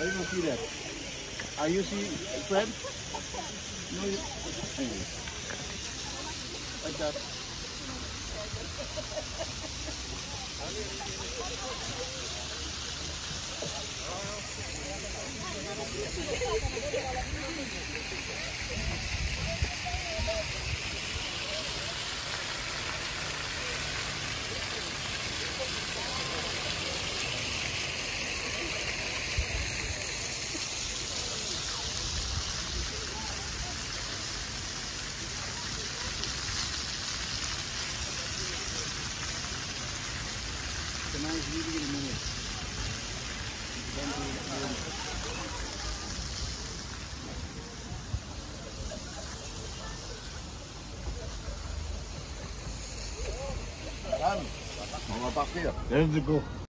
I don't see that. Are you see friend? No. You... Like that. Can I really get a minute? Mga pakir. There's the go.